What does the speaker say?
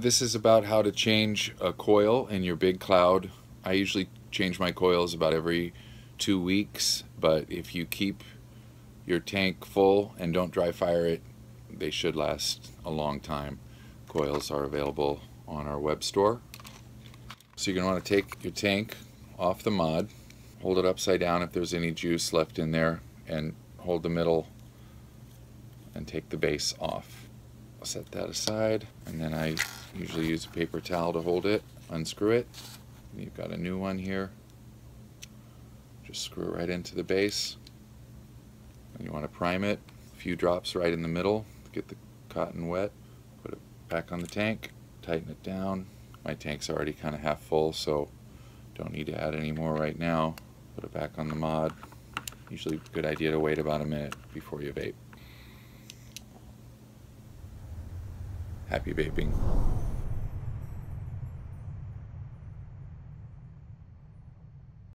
This is about how to change a coil in your big cloud. I usually change my coils about every two weeks, but if you keep your tank full and don't dry fire it, they should last a long time. Coils are available on our web store. So you're going to want to take your tank off the mod, hold it upside down if there's any juice left in there, and hold the middle and take the base off. I'll set that aside, and then I usually use a paper towel to hold it, unscrew it. You've got a new one here. Just screw it right into the base. And you want to prime it, a few drops right in the middle, get the cotton wet. Put it back on the tank, tighten it down. My tank's already kind of half full, so don't need to add any more right now. Put it back on the mod. Usually good idea to wait about a minute before you vape. Happy vaping.